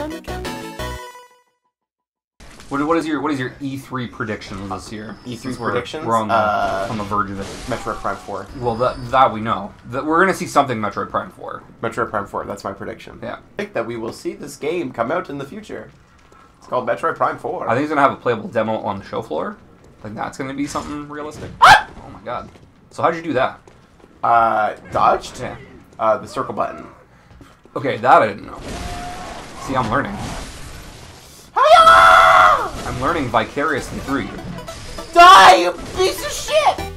time to kill. What, what is your what is your E3 prediction this year? E3 Since we're- predictions? We're on the, Uh, on the verge of it. Metroid Prime 4. Well, that that we know. That we're gonna see something Metroid Prime 4. Metroid Prime 4, that's my prediction. Yeah. I think that we will see this game come out in the future. It's called Metroid Prime 4. I think he's gonna have a playable demo on the show floor. Like that's gonna be something realistic. oh my god. So how'd you do that? Uh, dodged? Yeah. Uh, the circle button. Okay, that I didn't know. See, I'm learning. Ah! I'm learning vicariously through you. Die, you piece of shit!